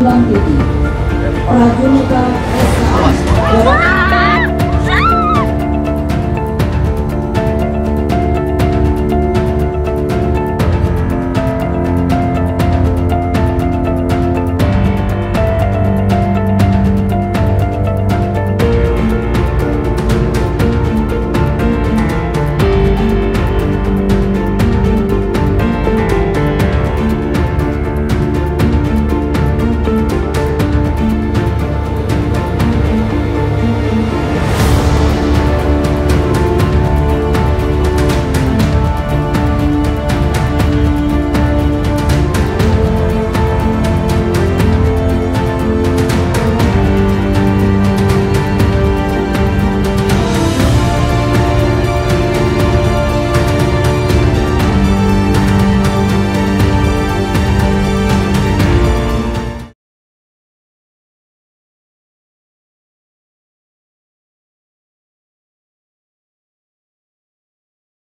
Bang Titi Prajurit